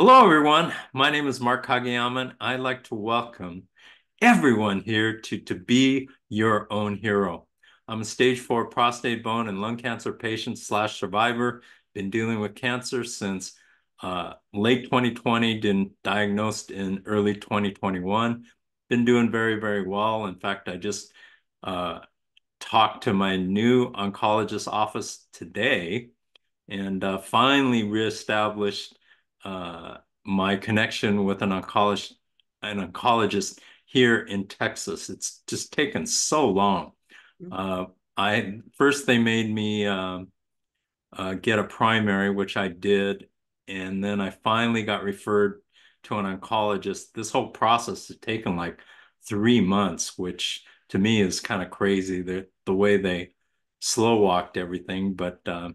Hello, everyone. My name is Mark Kageyama, and I'd like to welcome everyone here to To Be Your Own Hero. I'm a stage four prostate bone and lung cancer patient slash survivor. Been dealing with cancer since uh, late 2020, been diagnosed in early 2021. Been doing very, very well. In fact, I just uh, talked to my new oncologist office today and uh, finally reestablished uh, my connection with an oncologist, an oncologist here in Texas. It's just taken so long. Mm-hmm. Uh, I first they made me um, uh, get a primary, which I did, and then I finally got referred to an oncologist. This whole process has taken like three months, which to me is kind of crazy. The the way they slow walked everything, but uh,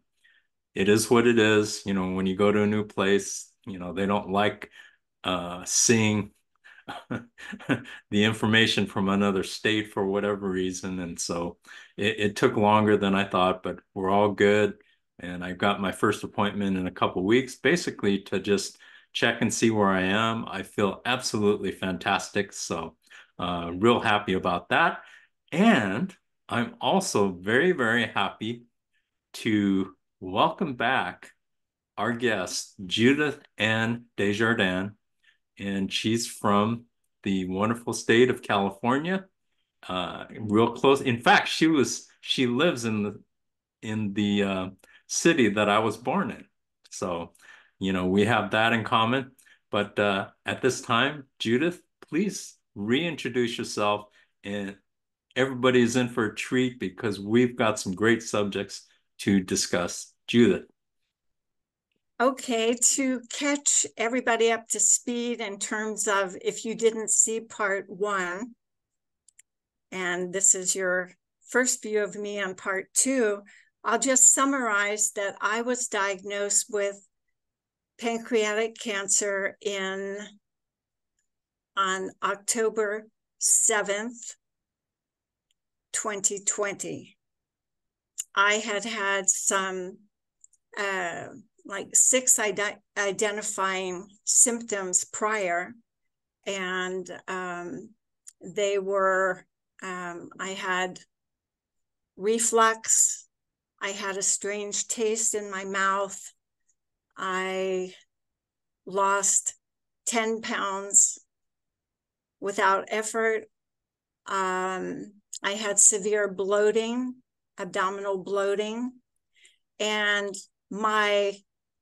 it is what it is. You know, when you go to a new place, you know they don't like uh, seeing the information from another state for whatever reason. And so it, it, took longer than i thought but we're all good. And i got my first appointment in a couple weeks basically to just check and see where i am. I feel absolutely fantastic. So uh, real happy about that. And i'm also very very happy to welcome back our guest, Judith Anne Desjardins, and she's from the wonderful state of California, uh, real close. In fact, she was she lives in the in the uh, city that I was born in. So, you know, we have that in common. But uh, at this time, Judith, please reintroduce yourself, and everybody is in for a treat because we've got some great subjects to discuss. Judith. Okay, to catch everybody up to speed in terms of if you didn't see part one, and this is your first view of me on part two, I'll just summarize that I was diagnosed with pancreatic cancer in on October 7th, 2020. I had had some uh, like six ide- identifying symptoms prior, and um, they were um, I had reflux, I had a strange taste in my mouth, I lost 10 pounds without effort. Um, I had severe bloating, abdominal bloating, and my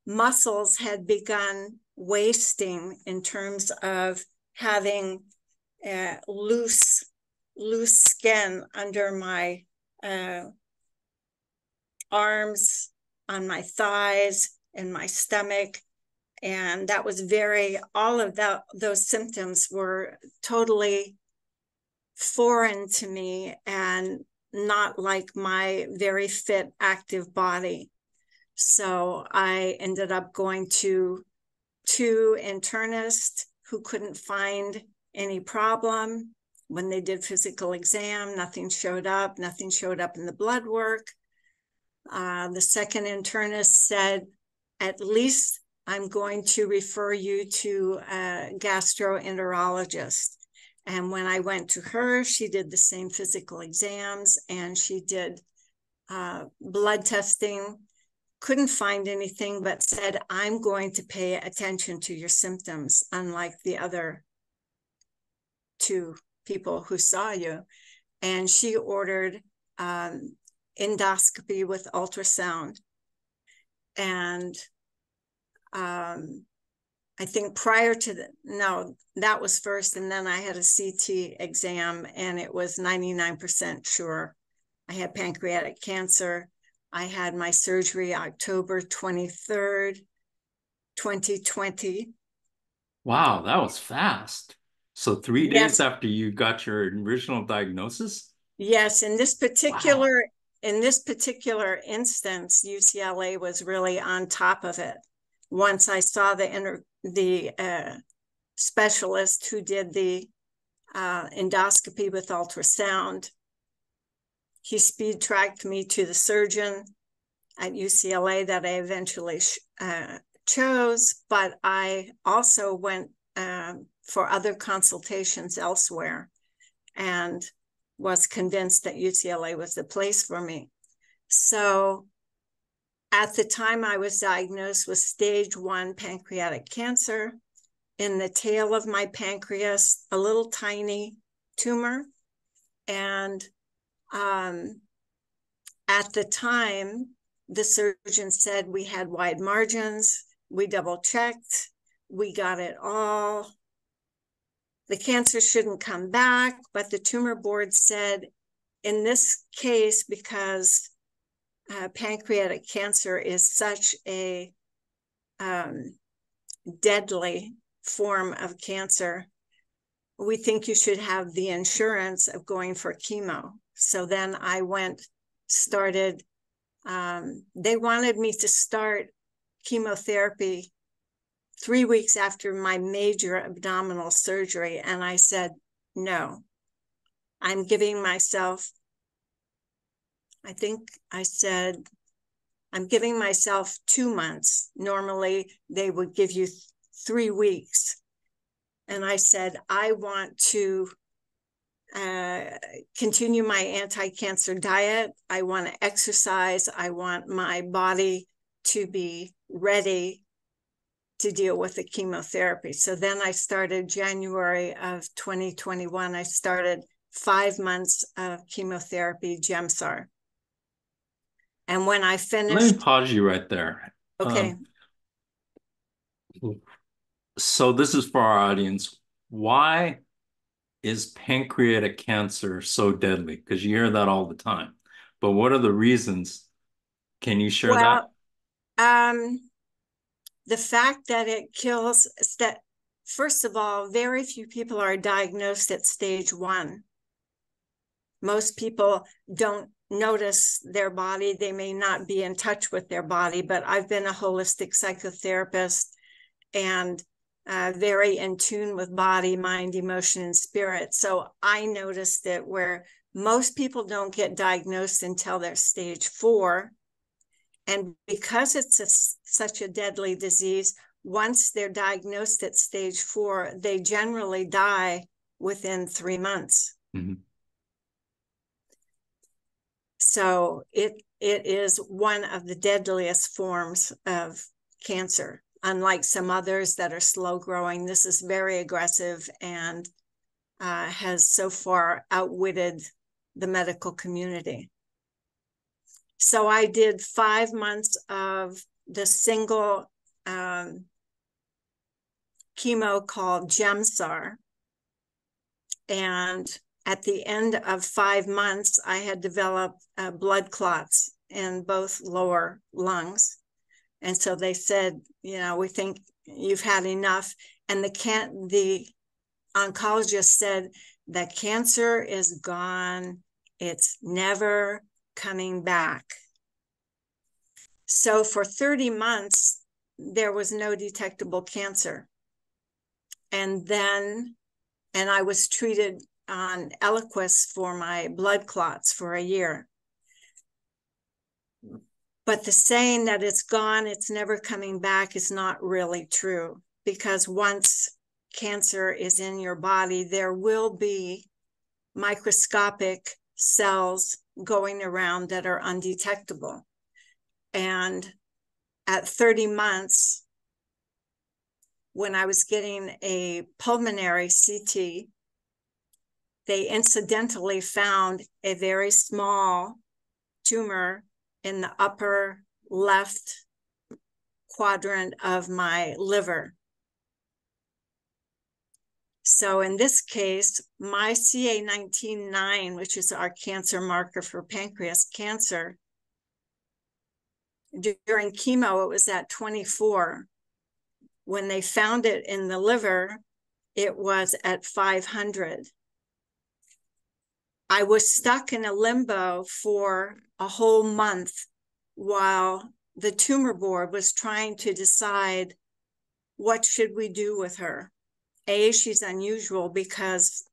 muscles had begun wasting in terms of having uh, loose loose skin under my uh, arms on my thighs and my stomach. And that was very all of that those symptoms were totally foreign to me and not like my very fit active body so I ended up going to two internists who couldn't find any problem. When they did physical exam, nothing showed up, nothing showed up in the blood work. Uh, the second internist said, at least I'm going to refer you to a gastroenterologist. And when I went to her, she did the same physical exams and she did uh, blood testing couldn't find anything, but said, I'm going to pay attention to your symptoms, unlike the other two people who saw you. And she ordered um, endoscopy with ultrasound. And um, I think prior to the, no, that was first. And then I had a CT exam and it was 99% sure I had pancreatic cancer I had my surgery October 23rd, 2020. Wow, that was fast. So, three days yes. after you got your original diagnosis? Yes, in this particular wow. in this particular instance, UCLA was really on top of it. Once I saw the inter, the uh, specialist who did the uh, endoscopy with ultrasound, he speed tracked me to the surgeon at UCLA that I eventually uh, chose, but I also went um, for other consultations elsewhere and was convinced that UCLA was the place for me. So at the time I was diagnosed with stage one pancreatic cancer in the tail of my pancreas, a little tiny tumor. And um, at the time, the surgeon said we had wide margins. We double checked. We got it all. The cancer shouldn't come back, but the tumor board said in this case, because uh, pancreatic cancer is such a um, deadly form of cancer, we think you should have the insurance of going for chemo. So then I went, started, um, they wanted me to start chemotherapy three weeks after my major abdominal surgery. And I said, no, I'm giving myself, I think I said, I'm giving myself two months. Normally, they would give you th- three weeks. And I said, I want to uh, continue my anti cancer diet. I want to exercise. I want my body to be ready to deal with the chemotherapy. So then I started January of 2021. I started five months of chemotherapy, Gemzar. And when I finished, let me pause you right there. Okay. Um, so this is for our audience. Why is pancreatic cancer so deadly? Because you hear that all the time. But what are the reasons? Can you share well, that? Um, the fact that it kills that first of all very few people are diagnosed at stage one most people don't notice their body they may not be in touch with their body but i've been a holistic psychotherapist and uh, very in tune with body mind emotion and spirit so i noticed that where most people don't get diagnosed until they're stage four and because it's a, such a deadly disease, once they're diagnosed at stage four, they generally die within three months. Mm-hmm. So it it is one of the deadliest forms of cancer. Unlike some others that are slow growing, this is very aggressive and uh, has so far outwitted the medical community. So I did five months of the single um, chemo called Gemzar. And at the end of five months, I had developed uh, blood clots in both lower lungs. And so they said, you know, we think you've had enough. And the can the oncologist said the cancer is gone. It's never coming back. So for 30 months, there was no detectable cancer. And then, and I was treated on Eliquis for my blood clots for a year. But the saying that it's gone, it's never coming back is not really true because once cancer is in your body, there will be microscopic cells going around that are undetectable. And at 30 months, when I was getting a pulmonary CT, they incidentally found a very small tumor in the upper left quadrant of my liver. So in this case, my CA19-9, which is our cancer marker for pancreas cancer, during chemo, it was at 24. When they found it in the liver, it was at 500. I was stuck in a limbo for a whole month while the tumor board was trying to decide what should we do with her. A, she's unusual because,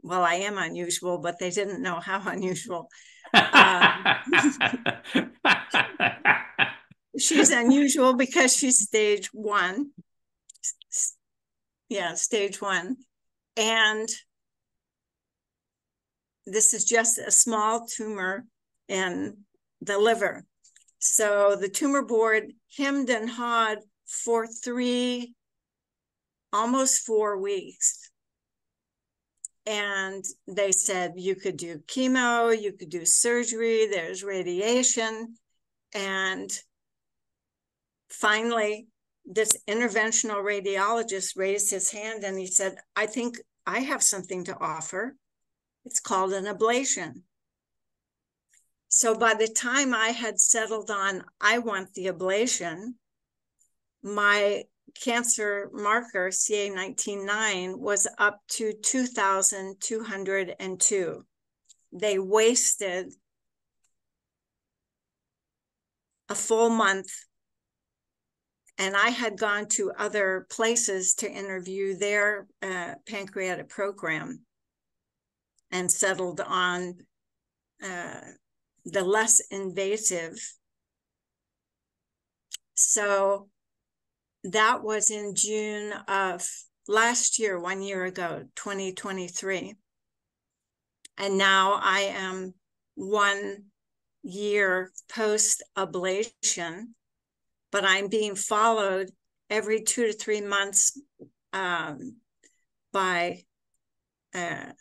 well, I am unusual, but they didn't know how unusual. Um, she's unusual because she's stage one. Yeah, stage one. And this is just a small tumor in the liver. So the tumor board hemmed and hawed for three, almost four weeks. And they said you could do chemo, you could do surgery, there's radiation. And finally, this interventional radiologist raised his hand and he said, I think I have something to offer. It's called an ablation. So by the time I had settled on, I want the ablation, my cancer marker, CA19-9, was up to 2,202. They wasted a full month. And I had gone to other places to interview their uh, pancreatic program and settled on uh, the less invasive. So that was in June of last year, one year ago, 2023. And now I am one year post ablation, but I'm being followed every two to three months um, by uh,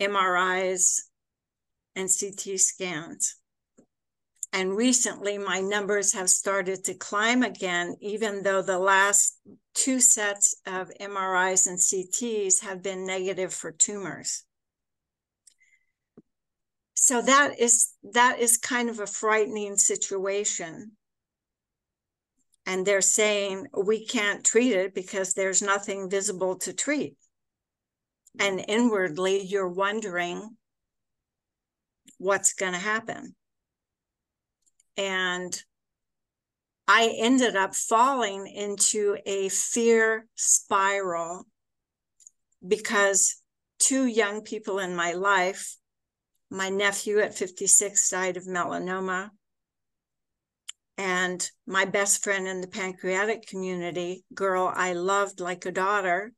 MRIs and CT scans. And recently, my numbers have started to climb again, even though the last two sets of MRIs and CTs have been negative for tumors. So that is that is kind of a frightening situation. And they're saying we can't treat it because there's nothing visible to treat. And inwardly, you're wondering what's going to happen. And I ended up falling into a fear spiral because two young people in my life, my nephew at 56 died of melanoma, and my best friend in the pancreatic community, girl I loved like a daughter,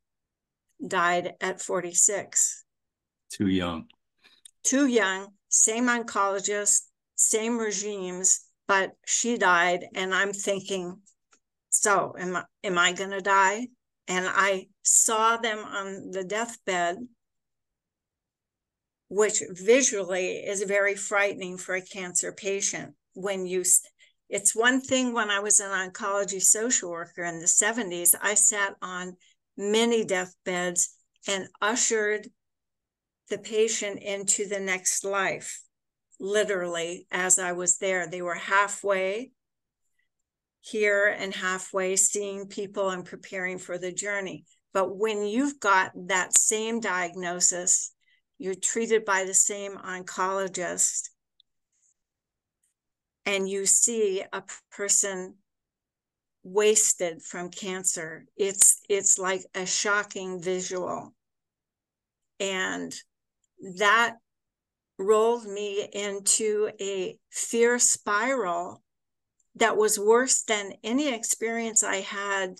died at 46. Too young. Too young, same oncologist, same regimes, but she died. And I'm thinking, so am I, am I going to die? And I saw them on the deathbed, which visually is very frightening for a cancer patient. When you, it's one thing when I was an oncology social worker in the 70s, I sat on many deathbeds and ushered the patient into the next life literally as I was there. They were halfway here and halfway seeing people and preparing for the journey. But when you've got that same diagnosis, you're treated by the same oncologist, and you see a person wasted from cancer, it's it's like a shocking visual. And that rolled me into a fear spiral that was worse than any experience I had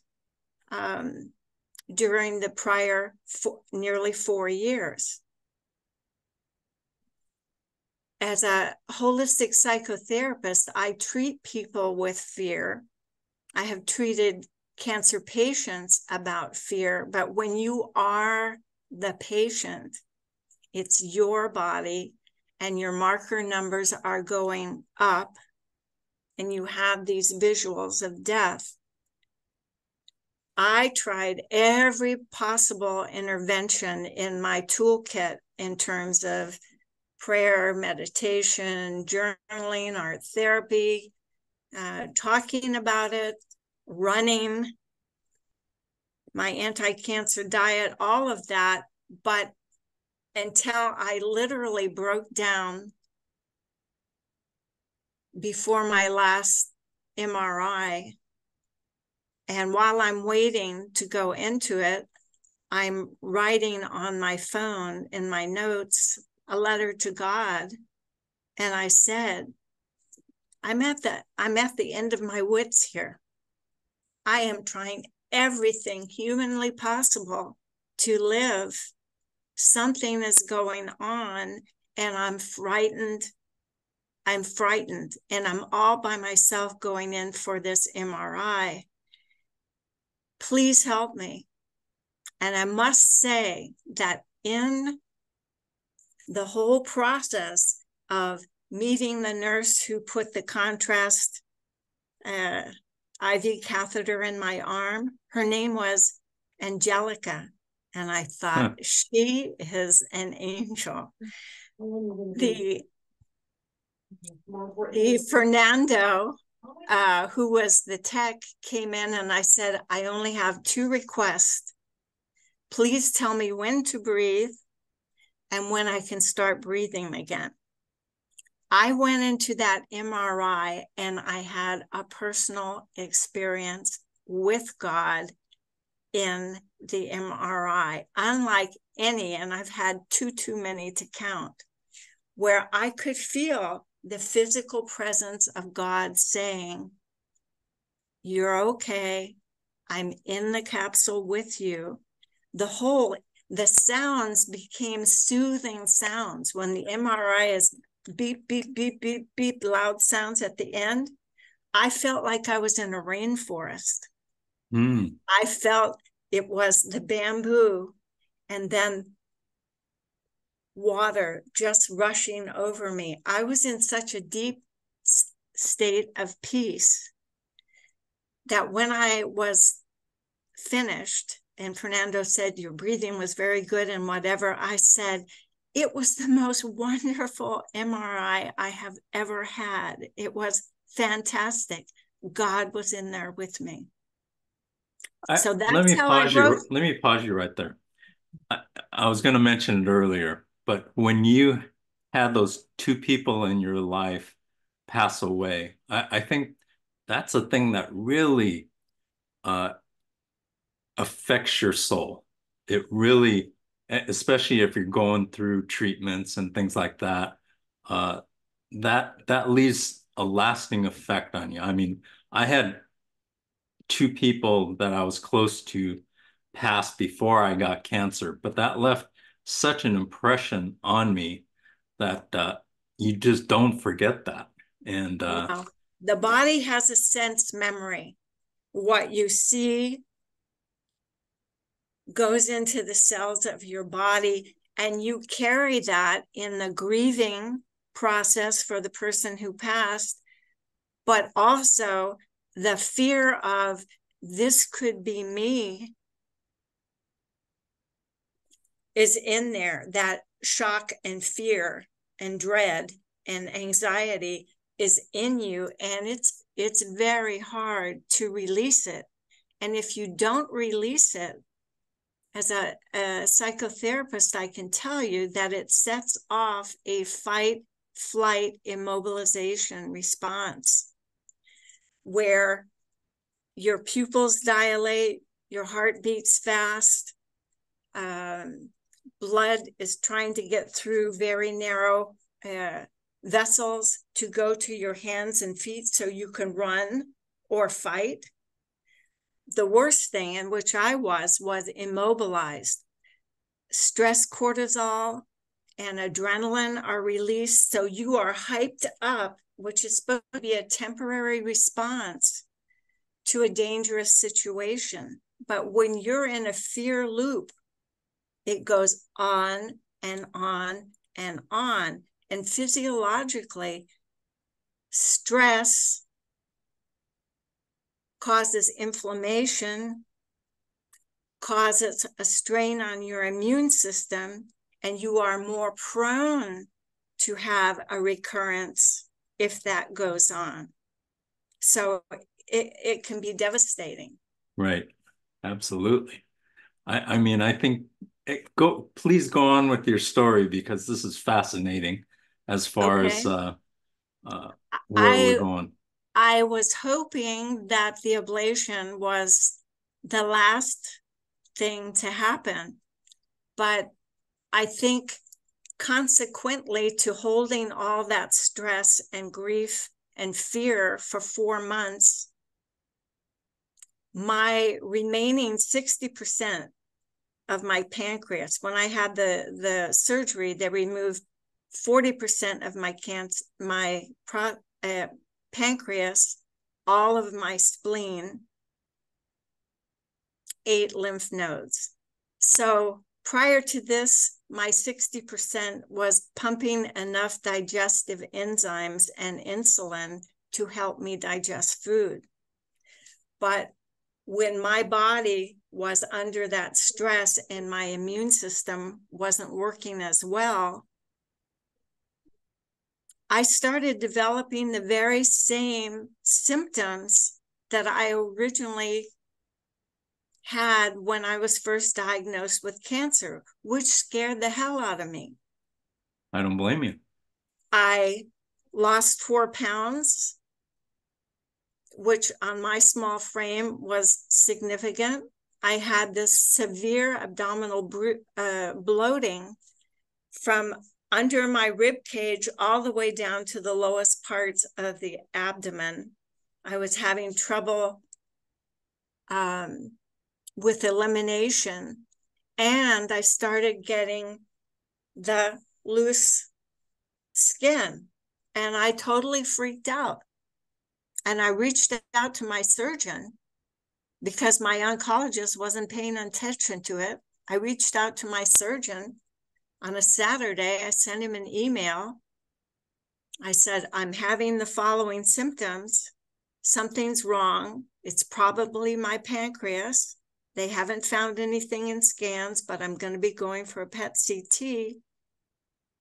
um, during the prior four, nearly four years. As a holistic psychotherapist, I treat people with fear. I have treated cancer patients about fear, but when you are the patient, it's your body and your marker numbers are going up and you have these visuals of death. I tried every possible intervention in my toolkit in terms of prayer, meditation, journaling, art therapy, uh, talking about it, running, my anti cancer diet, all of that. But until I literally broke down before my last MRI. And while I'm waiting to go into it, I'm writing on my phone in my notes a letter to God. And I said, I'm at the I'm at the end of my wits here. I am trying everything humanly possible to live. Something is going on and I'm frightened. I'm frightened and I'm all by myself going in for this MRI. Please help me. And I must say that in the whole process of meeting the nurse who put the contrast uh, IV catheter in my arm. Her name was Angelica. And I thought, huh. she is an angel. The, the Fernando, uh, who was the tech, came in and I said, I only have two requests. Please tell me when to breathe and when I can start breathing again. I went into that MRI and I had a personal experience with God in the MRI, unlike any, and I've had too, too many to count, where I could feel the physical presence of God saying, You're okay. I'm in the capsule with you. The whole, the sounds became soothing sounds. When the MRI is beep, beep, beep, beep, beep, loud sounds at the end, I felt like I was in a rainforest. Mm. I felt it was the bamboo and then water just rushing over me. I was in such a deep state of peace that when I was finished, and Fernando said, Your breathing was very good and whatever, I said, it was the most wonderful MRI I have ever had. It was fantastic. God was in there with me. I, so that's let me how pause I wrote. you. Let me pause you right there. I, I was going to mention it earlier, but when you had those two people in your life pass away, I, I think that's a thing that really uh, affects your soul. It really especially if you're going through treatments and things like that, uh, that that leaves a lasting effect on you. I mean, I had two people that I was close to pass before I got cancer, but that left such an impression on me that uh, you just don't forget that. And uh, wow. the body has a sense memory. What you see, goes into the cells of your body and you carry that in the grieving process for the person who passed but also the fear of this could be me is in there that shock and fear and dread and anxiety is in you and it's it's very hard to release it. And if you don't release it as a, a, psychotherapist, I can tell you that it sets off a fight, flight, immobilization response where your pupils dilate, your heart beats fast, um, blood is trying to get through very narrow uh, vessels to go to your hands and feet so you can run or fight the worst thing in which I was was immobilized. Stress cortisol and adrenaline are released. So you are hyped up, which is supposed to be a temporary response to a dangerous situation. But when you're in a fear loop, it goes on and on and on. And physiologically, stress causes inflammation, causes a strain on your immune system, and you are more prone to have a recurrence if that goes on. So it, it can be devastating. Right. Absolutely. I, I mean, I think it, go please go on with your story because this is fascinating as far okay. as uh, uh, where I, we're going. I was hoping that the ablation was the last thing to happen. But I think consequently to holding all that stress and grief and fear for four months, my remaining 60% of my pancreas, when I had the, the surgery, they removed 40% of my cancer, my pro, uh, pancreas, all of my spleen, eight lymph nodes. So prior to this, my 60% was pumping enough digestive enzymes and insulin to help me digest food. But when my body was under that stress and my immune system wasn't working as well, I started developing the very same symptoms that I originally had when I was first diagnosed with cancer, which scared the hell out of me. I don't blame you. I lost four pounds, which on my small frame was significant. I had this severe abdominal uh, bloating from under my rib cage all the way down to the lowest parts of the abdomen. I was having trouble um, with elimination. And I started getting the loose skin. And I totally freaked out. And I reached out to my surgeon because my oncologist wasn't paying attention to it. I reached out to my surgeon on a Saturday. I sent him an email. I said, I'm having the following symptoms. Something's wrong. It's probably my pancreas. They haven't found anything in scans, but I'm going to be going for a PET CT.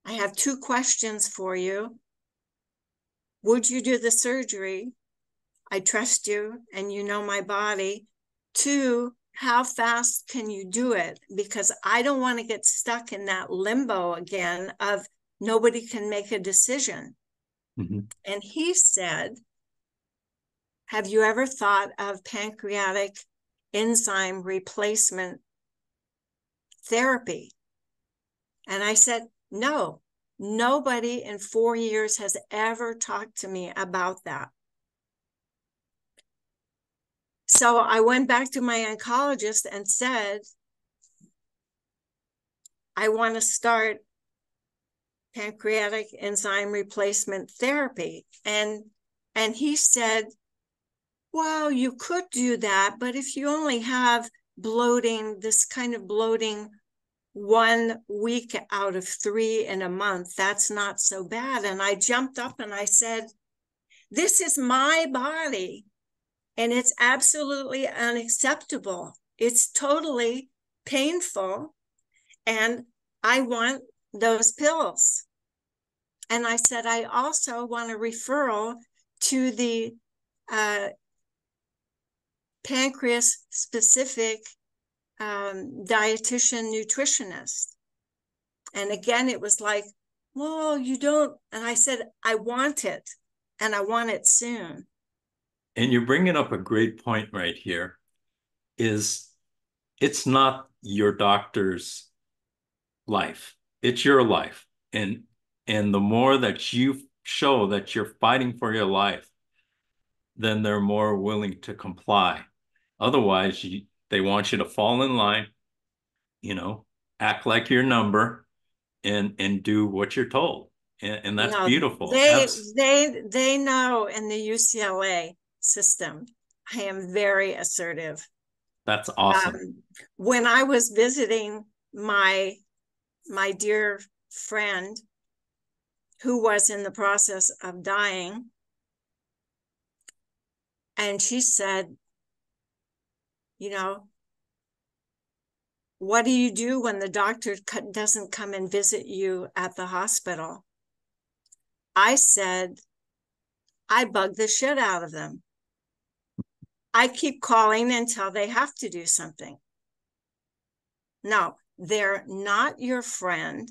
I have two questions for you. Would you do the surgery? I trust you and you know my body. Two, how fast can you do it? Because I don't want to get stuck in that limbo again of nobody can make a decision. Mm-hmm. And he said, Have you ever thought of pancreatic enzyme replacement therapy. And I said, no, nobody in four years has ever talked to me about that. So I went back to my oncologist and said, I want to start pancreatic enzyme replacement therapy. And and he said, well, you could do that, but if you only have bloating, this kind of bloating one week out of three in a month, that's not so bad. And I jumped up and I said, This is my body, and it's absolutely unacceptable. It's totally painful, and I want those pills. And I said, I also want a referral to the uh, pancreas specific um, dietitian nutritionist. And again, it was like, well, you don't. And I said, I want it and I want it soon. And you're bringing up a great point right here is it's not your doctor's life. It's your life. And and the more that you show that you're fighting for your life, then they're more willing to comply. Otherwise, you, they want you to fall in line, you know, act like your number and and do what you're told. And, and that's no, beautiful. They that's... they they know in the UCLA system, I am very assertive. That's awesome. Um, when I was visiting my my dear friend who was in the process of dying and she said you know, what do you do when the doctor doesn't come and visit you at the hospital? I said, I bug the shit out of them. I keep calling until they have to do something. No, they're not your friend.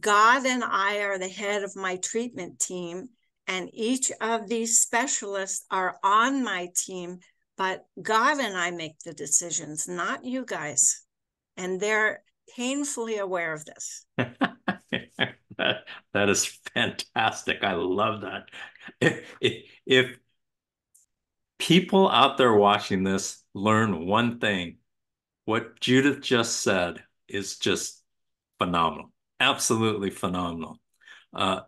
God and I are the head of my treatment team, and each of these specialists are on my team but God and I make the decisions, not you guys. And they're painfully aware of this. that, that is fantastic. I love that. If, if, if people out there watching this learn one thing, what Judith just said is just phenomenal, absolutely phenomenal. Uh,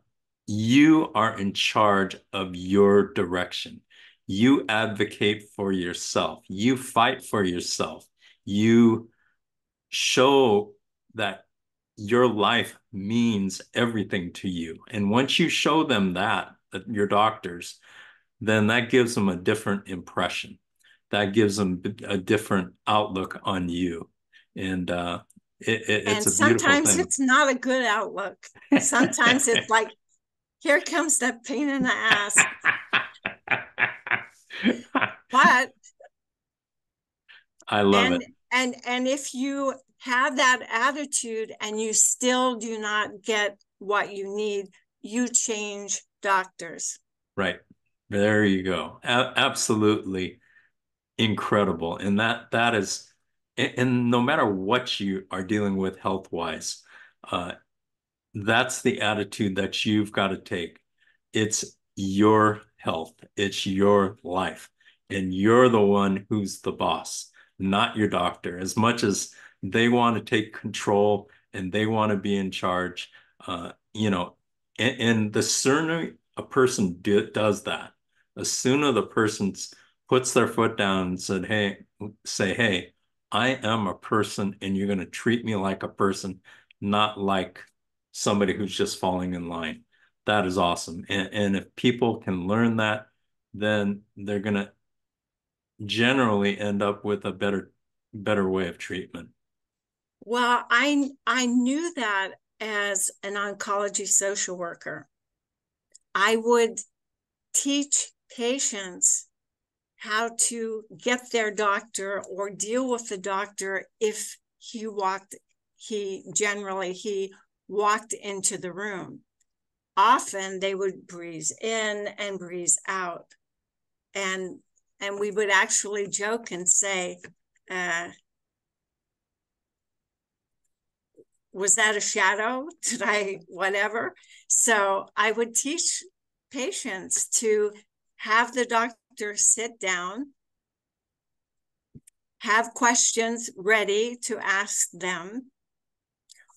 you are in charge of your direction. You advocate for yourself. You fight for yourself. You show that your life means everything to you. And once you show them that, your doctors, then that gives them a different impression. That gives them a different outlook on you. And uh, it, it, and sometimes it's not a good outlook. Sometimes it's like, here comes that pain in the ass. but I love and, it. And and if you have that attitude and you still do not get what you need, you change doctors. Right. There you go. A- absolutely incredible. And that that is and no matter what you are dealing with health wise, uh, that's the attitude that you've got to take. It's your health, it's your life, and you're the one who's the boss, not your doctor. As much as they want to take control and they want to be in charge, uh, you know, and, and, the sooner a person do, does that, the as the person puts their foot down and said, "Hey, say, hey, I am a person and you're going to treat me like a person, not like somebody who's just falling in line. That is awesome. And, and if people can learn that, then they're going to generally end up with a better better way of treatment. Well, I I knew that as an oncology social worker. I would teach patients how to get their doctor or deal with the doctor if he walked he generally he walked into the room. Often they would breeze in and breeze out. And and we would actually joke and say uh, was that a shadow? Did i whatever? So i would teach patients to have the doctor sit down, have questions ready to ask them.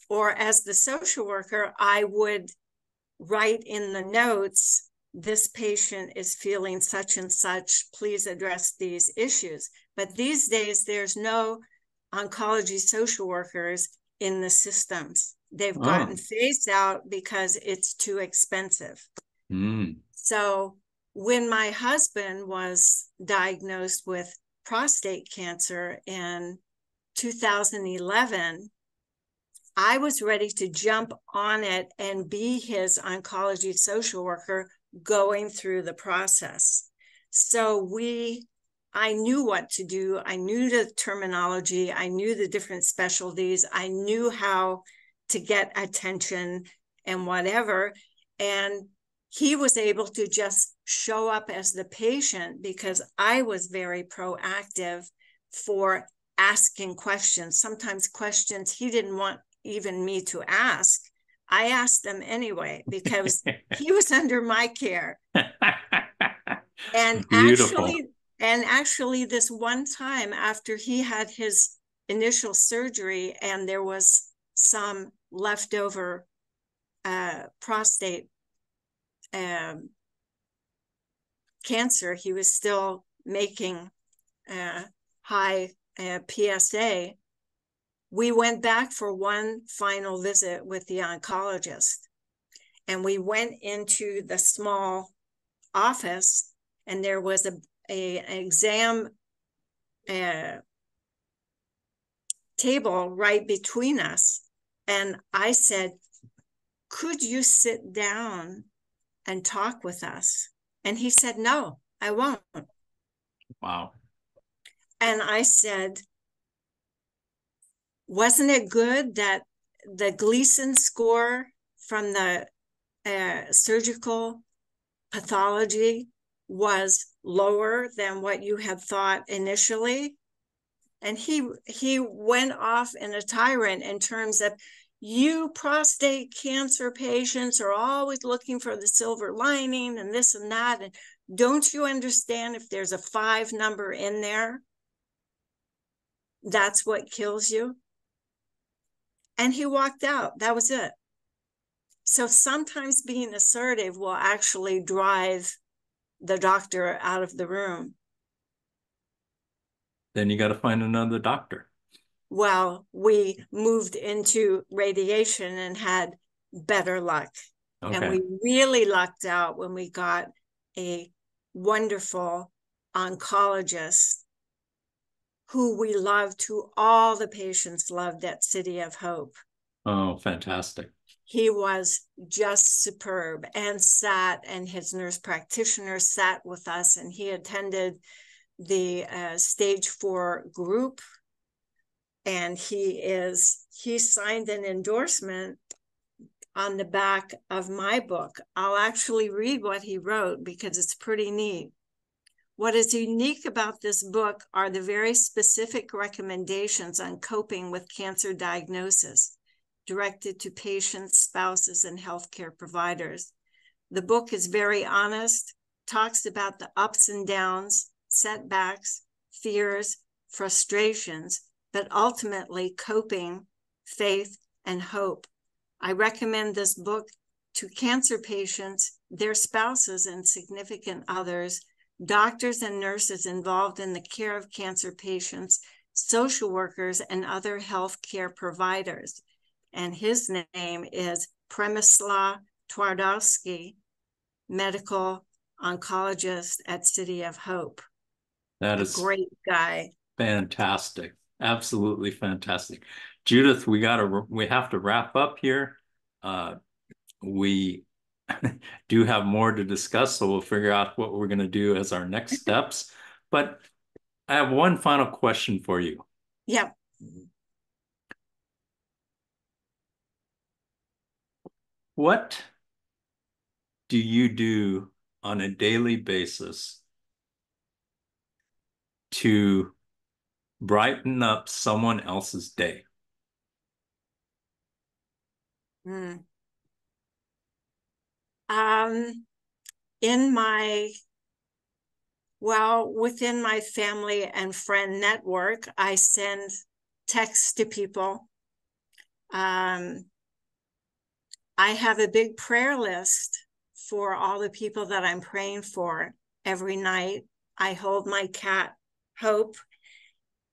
Or as the social worker, I would write in the notes this patient is feeling such and such. Please address these issues. But these days, there's no oncology social workers in the systems. They've oh. gotten phased out because it's too expensive. Mm. So when my husband was diagnosed with prostate cancer in 2011, I was ready to jump on it and be his oncology social worker going through the process. So we I knew what to do. I knew the terminology. I knew the different specialties. I knew how to get attention and whatever. And he was able to just show up as the patient because I was very proactive for asking questions, sometimes questions he didn't want even me to ask. I asked them anyway because he was under my care. and Beautiful. actually, and actually, this one time after he had his initial surgery and there was some leftover uh, prostate um, cancer, he was still making uh, high uh, PSA. We went back for one final visit with the oncologist, and we went into the small office, and there was a, a an exam uh, table right between us, and I said, "Could you sit down and talk with us. And he said, No, I won't. Wow. And I said, Wasn't it good that the Gleason score from the uh, surgical pathology was lower than what you had thought initially? And he he went off in a tyrant in terms of you prostate cancer patients are always looking for the silver lining and this and that. And don't you understand if there's a five number in there, that's what kills you? And he walked out. That was it. So sometimes being assertive will actually drive the doctor out of the room. Then you got to find another doctor. Well, we moved into radiation and had better luck. Okay. And we really lucked out when we got a wonderful oncologist who we loved, who all the patients loved at City of Hope. Oh, fantastic he was just superb and sat and his nurse practitioner sat with us and he attended the uh, stage four group and he is he signed an endorsement on the back of my book i'll actually read what he wrote because it's pretty neat what is unique about this book are the very specific recommendations on coping with cancer diagnosis directed to patients, spouses, and healthcare providers. The book is very honest, talks about the ups and downs, setbacks, fears, frustrations, but ultimately coping, faith, and hope. I recommend this book to cancer patients, their spouses, and significant others, doctors and nurses involved in the care of cancer patients, social workers, and other healthcare providers and his name is Przemysław Twardowski, medical oncologist at City of Hope. That is a great guy. Fantastic. Absolutely fantastic. Judith, we got to we have to wrap up here. Uh, we do have more to discuss, so we'll figure out what we're going to do as our next steps. But I have one final question for you. Yeah. What do you do on a daily basis to brighten up someone else's day? Hmm. Um, in my well, within my family and friend network, I send texts to people. Um, I have a big prayer list for all the people that I'm praying for every night. I hold my cat, Hope,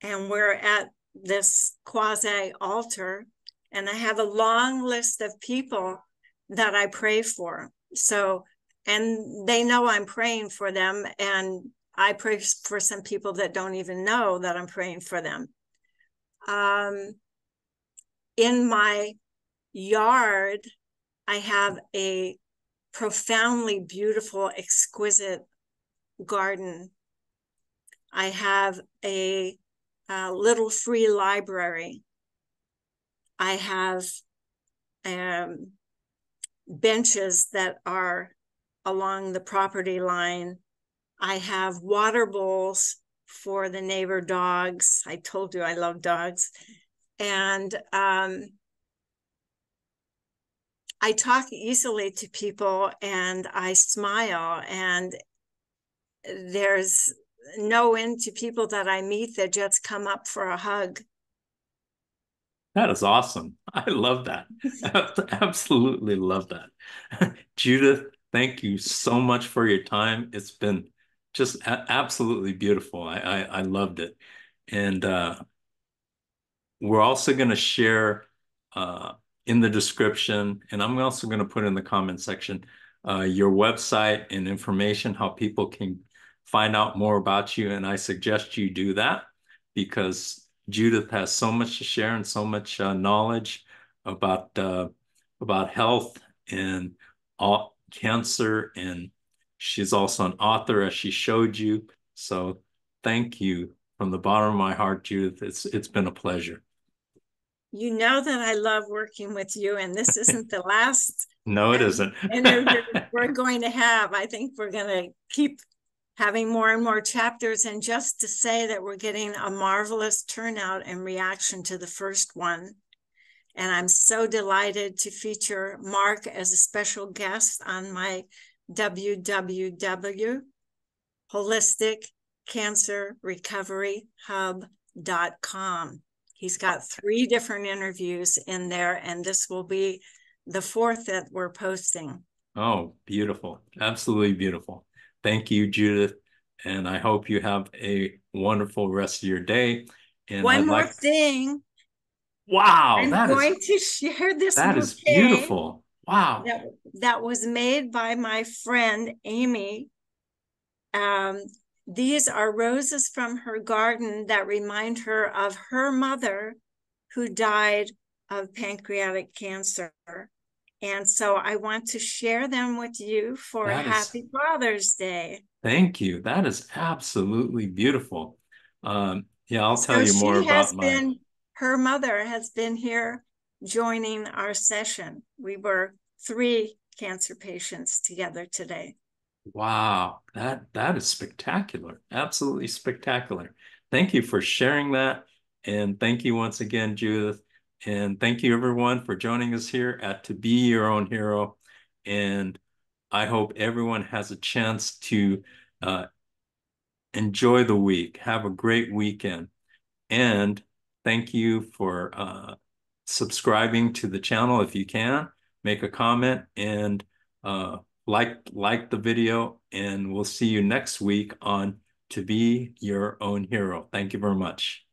and we're at this quasi altar, and I have a long list of people that I pray for. So, and they know I'm praying for them, and I pray for some people that don't even know that I'm praying for them. Um, in my yard, I have a profoundly beautiful, exquisite garden. I have a, a little free library. I have um, benches that are along the property line. I have water bowls for the neighbor dogs. I told you I love dogs. And um, I talk easily to people and I smile and there's no end to people that I meet that just come up for a hug. That is awesome. I love that. Absolutely love that. Judith, thank you so much for your time. It's been just absolutely beautiful. I, I, I loved it. And uh, we're also going to share uh, in the description, and I'm also going to put in the comment section uh, your website and information, how people can find out more about you. And I suggest you do that because Judith has so much to share and so much uh, knowledge about uh, about health and all, cancer, and she's also an author, as she showed you. So thank you from the bottom of my heart, Judith. It's it's been a pleasure you know that I love working with you, and this isn't the last. no, it isn't. interview we're going to have. I think we're going to keep having more and more chapters. And just to say that we're getting a marvelous turnout and reaction to the first one. And I'm so delighted to feature Mark as a special guest on my www holistic cancer recovery hub.com. He's got three different interviews in there, and this will be the fourth that we're posting. Oh, beautiful. Absolutely beautiful. Thank you, Judith. And I hope you have a wonderful rest of your day. And one I'd more like... thing. Wow. I'm going is, to share this. That is beautiful. Wow. That, that was made by my friend Amy. Um, these are roses from her garden that remind her of her mother who died of pancreatic cancer. And so I want to share them with you for that a happy is, Father's Day. Thank you. That is absolutely beautiful. Um, yeah, I'll tell so you more about my. Been, her mother has been here joining our session. We were three cancer patients together today. Wow, that that is spectacular. Absolutely spectacular. Thank you for sharing that. And thank you once again, Judith. And thank you everyone for joining us here at To Be Your Own Hero. And I hope everyone has a chance to uh, enjoy the week. Have a great weekend. And thank you for uh, subscribing to the channel if you can. Make a comment and uh, like like the video. And we'll see you next week on To Be Your Own Hero. Thank you very much.